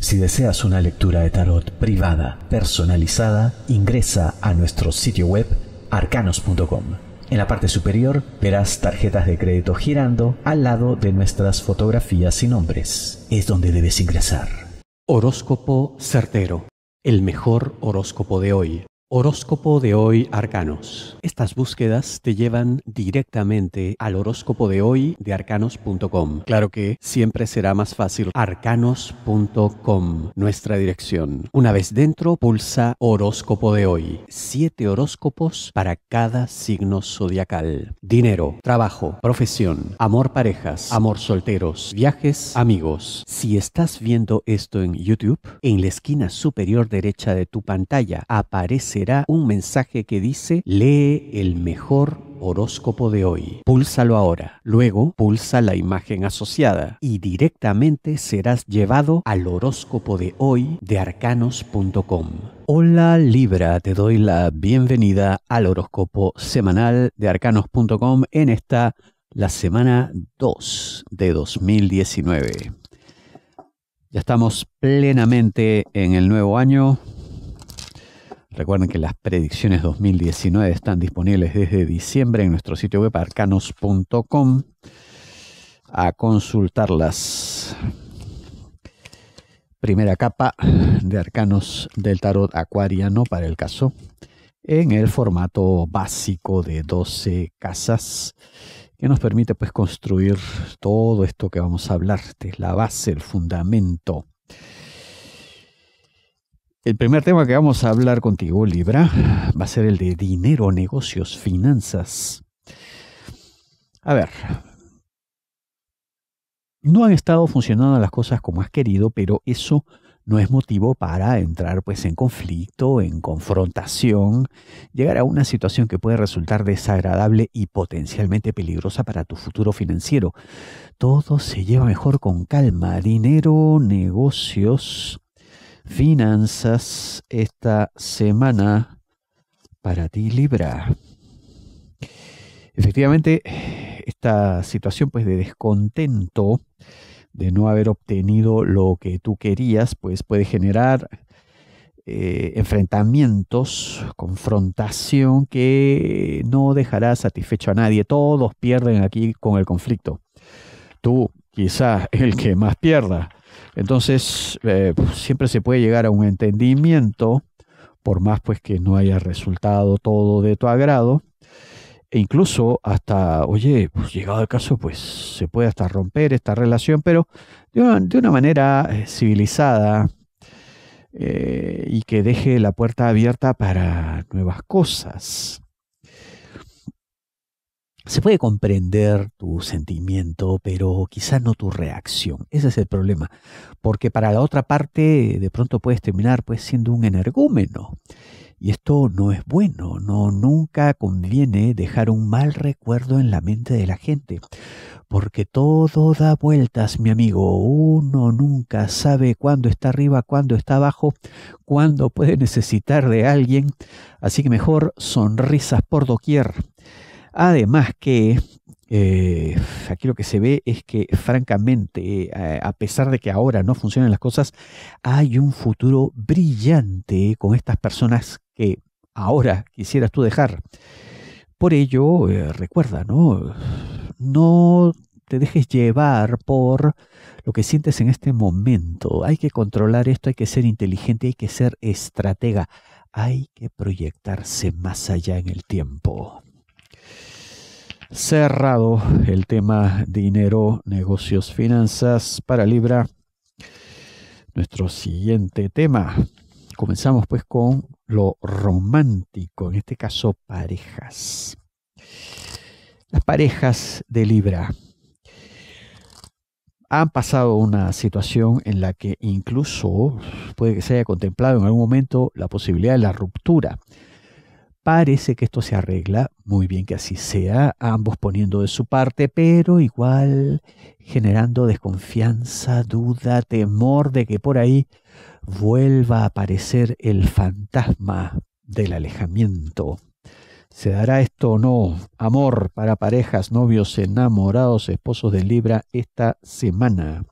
Si deseas una lectura de tarot privada, personalizada, ingresa a nuestro sitio web arcanos.com. En la parte superior verás tarjetas de crédito girando al lado de nuestras fotografías y nombres. Es donde debes ingresar. Horóscopo certero. El mejor horóscopo de hoy. Horóscopo de hoy Arcanos. Estas búsquedas te llevan directamente al horóscopo de hoy de arcanos.com. Claro que siempre será más fácil arcanos.com, nuestra dirección. Una vez dentro, pulsa horóscopo de hoy. Siete horóscopos para cada signo zodiacal. Dinero, trabajo, profesión, amor parejas, amor solteros, viajes, amigos. Si estás viendo esto en YouTube, en la esquina superior derecha de tu pantalla aparece un mensaje que dice lee el mejor horóscopo de hoy. Púlsalo ahora. Luego pulsa la imagen asociada y directamente serás llevado al horóscopo de hoy de arcanos.com. Hola Libra, te doy la bienvenida al horóscopo semanal de arcanos.com en esta la semana 2 de 2019. Ya estamos plenamente en el nuevo año, Recuerden que las predicciones 2019 están disponibles desde diciembre en nuestro sitio web arcanos.com. A consultarlas. Primera capa de arcanos del tarot acuariano para el caso en el formato básico de 12 casas que nos permite pues construir todo esto que vamos a hablar, la base, el fundamento el primer tema que vamos a hablar contigo, Libra, va a ser el de dinero, negocios, finanzas. A ver, no han estado funcionando las cosas como has querido, pero eso no es motivo para entrar pues en conflicto, en confrontación, llegar a una situación que puede resultar desagradable y potencialmente peligrosa para tu futuro financiero. Todo se lleva mejor con calma, dinero, negocios, finanzas esta semana para ti Libra. Efectivamente, esta situación pues de descontento de no haber obtenido lo que tú querías, pues puede generar eh, enfrentamientos, confrontación que no dejará satisfecho a nadie. Todos pierden aquí con el conflicto. Tú, quizá el que más pierda, entonces, eh, siempre se puede llegar a un entendimiento, por más pues que no haya resultado todo de tu agrado, e incluso hasta, oye, pues llegado el caso, pues se puede hasta romper esta relación, pero de una, manera eh, civilizada eh, y que deje la puerta abierta para nuevas cosas. Se puede comprender tu sentimiento, pero quizás no tu reacción. Ese es el problema. Porque para la otra parte, de pronto puedes terminar pues, siendo un energúmeno. Y esto no es bueno, no nunca conviene dejar un mal recuerdo en la mente de la gente, porque todo da vueltas, mi amigo. Uno nunca sabe cuándo está arriba, cuándo está abajo, cuándo puede necesitar de alguien, así que mejor sonrisas por doquier. Además que eh, aquí lo que se ve es que francamente, eh, a pesar de que ahora no funcionan las cosas, hay un futuro brillante con estas personas que ahora quisieras tú dejar. Por ello, eh, recuerda, ¿no? No te dejes llevar por lo que sientes en este momento. Hay que controlar esto, hay que ser inteligente, hay que ser estratega, hay que proyectarse más allá en el tiempo cerrado el tema dinero, negocios, finanzas para Libra. Nuestro siguiente tema. Comenzamos pues con lo romántico, en este caso parejas. Las parejas de Libra han pasado una situación en la que incluso puede que se haya contemplado en algún momento la posibilidad de la ruptura. Parece que esto se arregla, muy bien que así sea, ambos poniendo de su parte, pero igual generando desconfianza, duda, temor de que por ahí vuelva a aparecer el fantasma del alejamiento. ¿Se dará esto o no? Amor para parejas, novios, enamorados, esposos de Libra esta semana.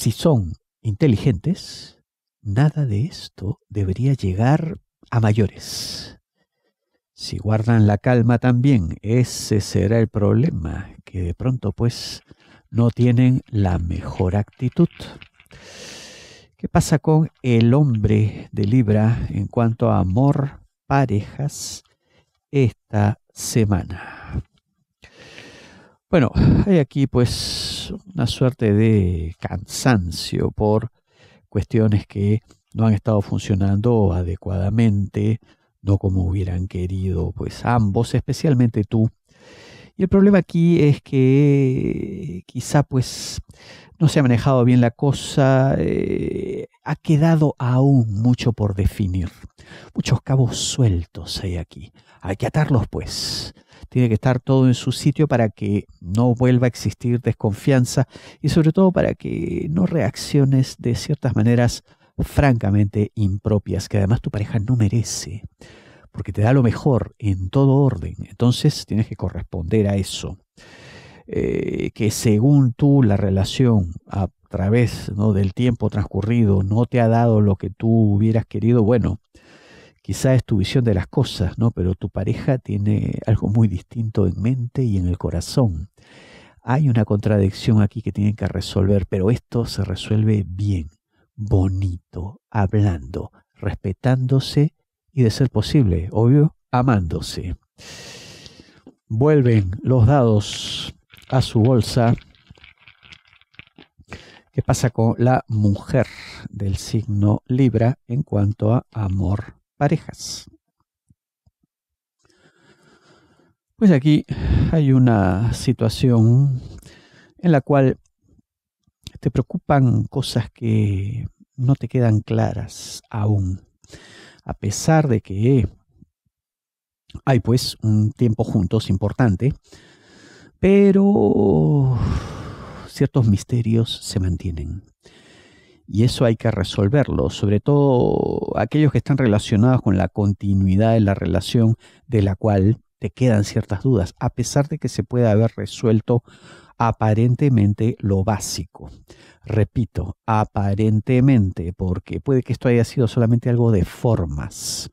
si son inteligentes, nada de esto debería llegar a mayores. Si guardan la calma también, ese será el problema, que de pronto pues no tienen la mejor actitud. ¿Qué pasa con el hombre de Libra en cuanto a amor, parejas, esta semana? Bueno, hay aquí pues una suerte de cansancio por cuestiones que no han estado funcionando adecuadamente, no como hubieran querido pues ambos, especialmente tú. Y el problema aquí es que quizá pues no se ha manejado bien la cosa, eh, ha quedado aún mucho por definir, muchos cabos sueltos hay aquí, hay que atarlos pues. Tiene que estar todo en su sitio para que no vuelva a existir desconfianza y sobre todo para que no reacciones de ciertas maneras francamente impropias que además tu pareja no merece, porque te da lo mejor en todo orden. Entonces tienes que corresponder a eso. Eh, que según tú la relación a través del tiempo transcurrido no te ha dado lo que tú hubieras querido, bueno, quizá es tu visión de las cosas, ¿no? Pero tu pareja tiene algo muy distinto en mente y en el corazón. Hay una contradicción aquí que tienen que resolver, pero esto se resuelve bien bonito, hablando, respetándose y de ser posible, obvio, amándose. Vuelven los dados a su bolsa. ¿Qué pasa con la mujer del signo Libra en cuanto a amor parejas? Pues aquí hay una situación en la cual te preocupan cosas que no te quedan claras aún, a pesar de que hay pues un tiempo juntos importante, pero ciertos misterios se mantienen. Y eso hay que resolverlo, sobre todo aquellos que están relacionados con la continuidad de la relación de la cual te quedan ciertas dudas, a pesar de que se puede haber resuelto aparentemente lo básico. Repito, aparentemente, porque puede que esto haya sido solamente algo de formas.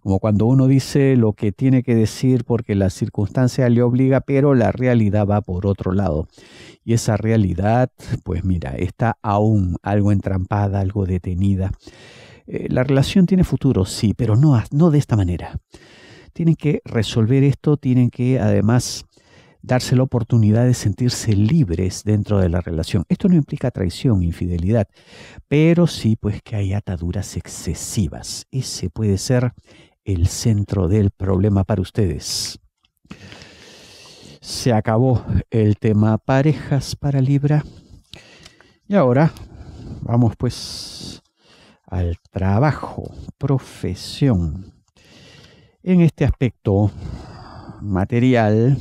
Como cuando uno dice lo que tiene que decir porque la circunstancia le obliga, pero la realidad va por otro lado. Y esa realidad, pues mira, está aún algo entrampada, algo detenida. Eh, la relación tiene futuro, sí, pero no, no de esta manera. Tienen que resolver esto, tienen que además darse la oportunidad de sentirse libres dentro de la relación. Esto no implica traición, infidelidad, pero sí pues que hay ataduras excesivas. Ese puede ser el centro del problema para ustedes. Se acabó el tema parejas para Libra. Y ahora vamos pues al trabajo, profesión. En este aspecto material,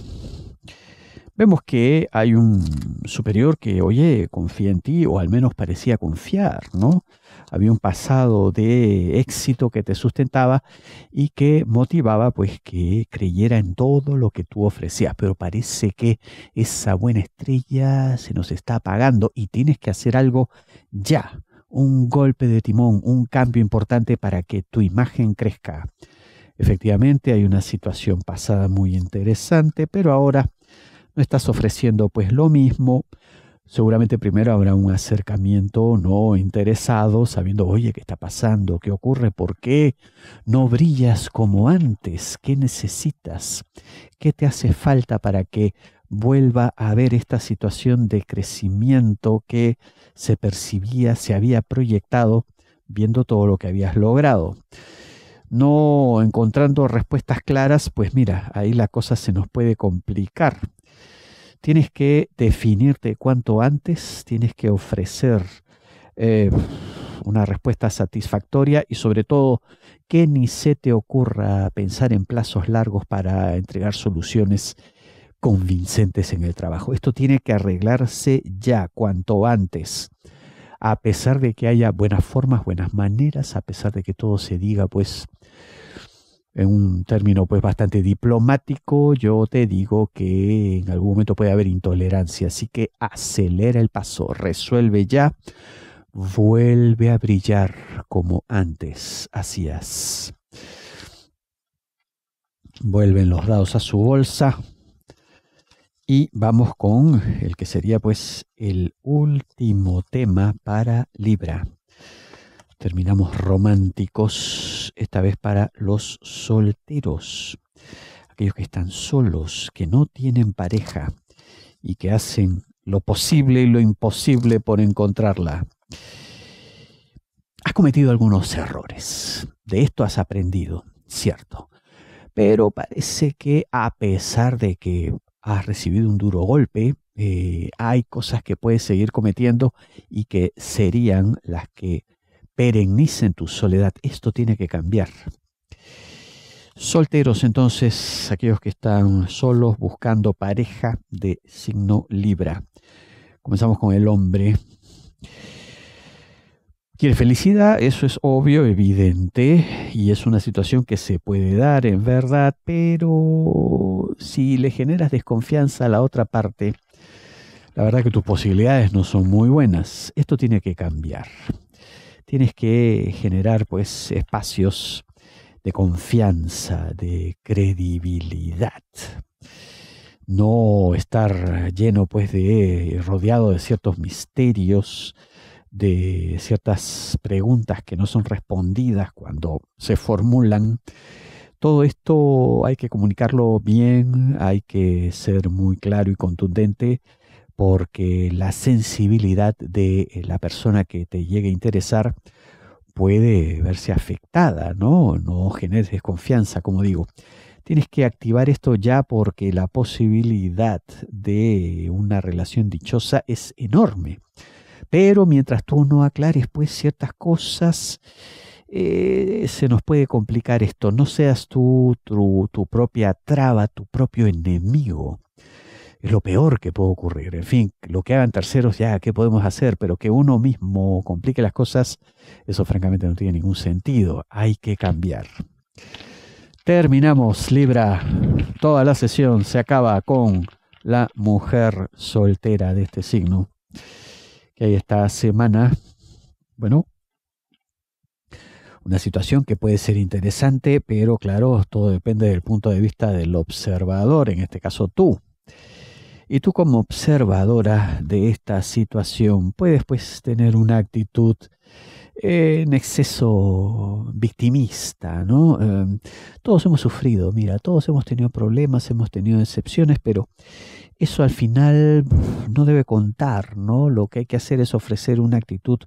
vemos que hay un superior que, oye, confía en ti, o al menos parecía confiar, ¿no? Había un pasado de éxito que te sustentaba y que motivaba, pues, que creyera en todo lo que tú ofrecías. Pero parece que esa buena estrella se nos está apagando y tienes que hacer algo ya. Un golpe de timón, un cambio importante para que tu imagen crezca. Efectivamente, hay una situación pasada muy interesante, pero ahora no estás ofreciendo pues lo mismo, seguramente primero habrá un acercamiento no interesado, sabiendo, oye, ¿qué está pasando? ¿Qué ocurre? ¿Por qué no brillas como antes? ¿Qué necesitas? ¿Qué te hace falta para que vuelva a haber esta situación de crecimiento que se percibía, se había proyectado viendo todo lo que habías logrado? No encontrando respuestas claras, pues mira, ahí la cosa se nos puede complicar. Tienes que definirte cuanto antes, tienes que ofrecer eh, una respuesta satisfactoria y sobre todo que ni se te ocurra pensar en plazos largos para entregar soluciones convincentes en el trabajo. Esto tiene que arreglarse ya, cuanto antes. A pesar de que haya buenas formas, buenas maneras, a pesar de que todo se diga, pues, en un término pues bastante diplomático, yo te digo que en algún momento puede haber intolerancia, así que acelera el paso, resuelve ya, vuelve a brillar como antes. Hacías. Vuelven los dados a su bolsa y vamos con el que sería pues el último tema para Libra terminamos románticos, esta vez para los solteros, aquellos que están solos, que no tienen pareja y que hacen lo posible y lo imposible por encontrarla. Has cometido algunos errores, de esto has aprendido, cierto, pero parece que a pesar de que has recibido un duro golpe, eh, hay cosas que puedes seguir cometiendo y que serían las que perennicen tu soledad. Esto tiene que cambiar. Solteros, entonces, aquellos que están solos buscando pareja de signo Libra. Comenzamos con el hombre. Quiere felicidad, eso es obvio, evidente, y es una situación que se puede dar en verdad, pero si le generas desconfianza a la otra parte, la verdad que tus posibilidades no son muy buenas. Esto tiene que cambiar tienes que generar pues espacios de confianza, de credibilidad. No estar lleno pues de rodeado de ciertos misterios, de ciertas preguntas que no son respondidas cuando se formulan. Todo esto hay que comunicarlo bien, hay que ser muy claro y contundente porque la sensibilidad de eh, la persona que te llegue a interesar puede verse afectada, ¿no? No generes desconfianza, como digo. Tienes que activar esto ya porque la posibilidad de una relación dichosa es enorme. Pero mientras tú no aclares pues ciertas cosas, eh, se nos puede complicar esto. No seas tú tu propia traba, tu propio enemigo es lo peor que puede ocurrir. En fin, lo que hagan terceros ya, ¿qué podemos hacer? Pero que uno mismo complique las cosas, eso francamente no tiene ningún sentido. Hay que cambiar. Terminamos, Libra. Toda la sesión se acaba con la mujer soltera de este signo. Que hay esta semana, bueno, una situación que puede ser interesante, pero claro, todo depende del punto de vista del observador, en este caso tú. Y tú como observadora de esta situación puedes pues tener una actitud en exceso victimista, ¿no? Em, todos hemos sufrido, mira, todos hemos tenido problemas, hemos tenido decepciones, pero eso al final no debe contar, ¿no? Lo que hay que hacer es ofrecer una actitud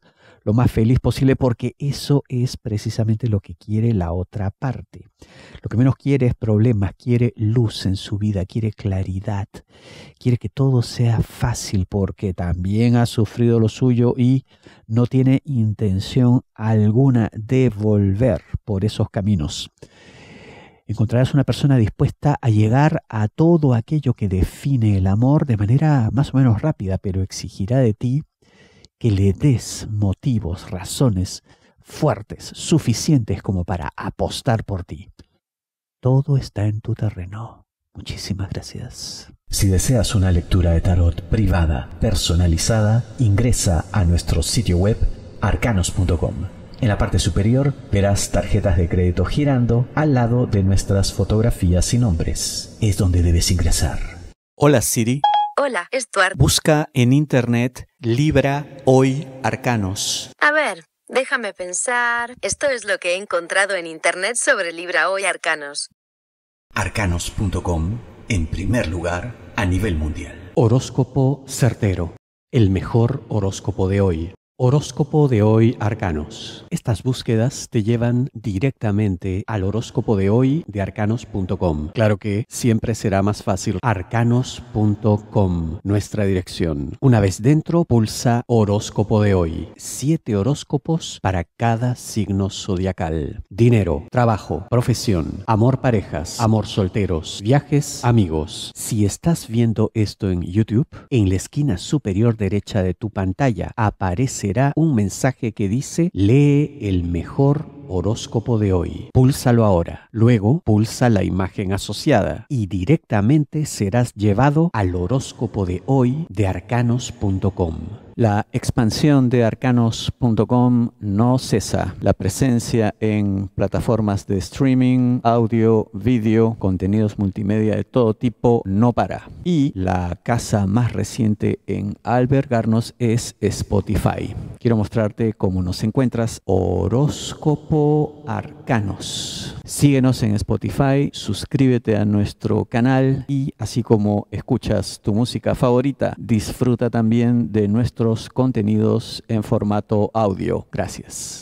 lo más feliz posible porque eso es precisamente lo que quiere la otra parte. Lo que menos quiere es problemas, quiere luz en su vida, quiere claridad, quiere que todo sea fácil porque también ha sufrido lo suyo y no tiene intención alguna de volver por esos caminos. Encontrarás una persona dispuesta a llegar a todo aquello que define el amor de manera más o menos rápida, pero exigirá de ti que le des motivos, razones fuertes, suficientes como para apostar por ti. Todo está en tu terreno. Muchísimas gracias. Si deseas una lectura de tarot privada, personalizada, ingresa a nuestro sitio web arcanos.com. En la parte superior verás tarjetas de crédito girando al lado de nuestras fotografías y nombres. Es donde debes ingresar. Hola Siri. Hola, Stuart. Busca en internet Libra Hoy Arcanos. A ver, déjame pensar. Esto es lo que he encontrado en internet sobre Libra Hoy Arcanos. Arcanos.com, en primer lugar, a nivel mundial. Horóscopo certero. El mejor horóscopo de hoy. Horóscopo de hoy Arcanos. Estas búsquedas te llevan directamente al horóscopo de hoy de arcanos.com. Claro que siempre será más fácil arcanos.com, nuestra dirección. Una vez dentro, pulsa horóscopo de hoy. Siete horóscopos para cada signo zodiacal. Dinero, trabajo, profesión, amor parejas, amor solteros, viajes, amigos. Si estás viendo esto en YouTube, en la esquina superior derecha de tu pantalla aparece un mensaje que dice, lee el mejor horóscopo de hoy. Púlsalo ahora. Luego pulsa la imagen asociada y directamente serás llevado al horóscopo de hoy de arcanos.com. La expansión de arcanos.com no cesa. La presencia en plataformas de streaming, audio, vídeo, contenidos multimedia de todo tipo no para. Y la casa más reciente en albergarnos es Spotify. Quiero mostrarte cómo nos encuentras horóscopo arcanos. Síguenos en Spotify, suscríbete a nuestro canal y así como escuchas tu música favorita, disfruta también de nuestros contenidos en formato audio. Gracias.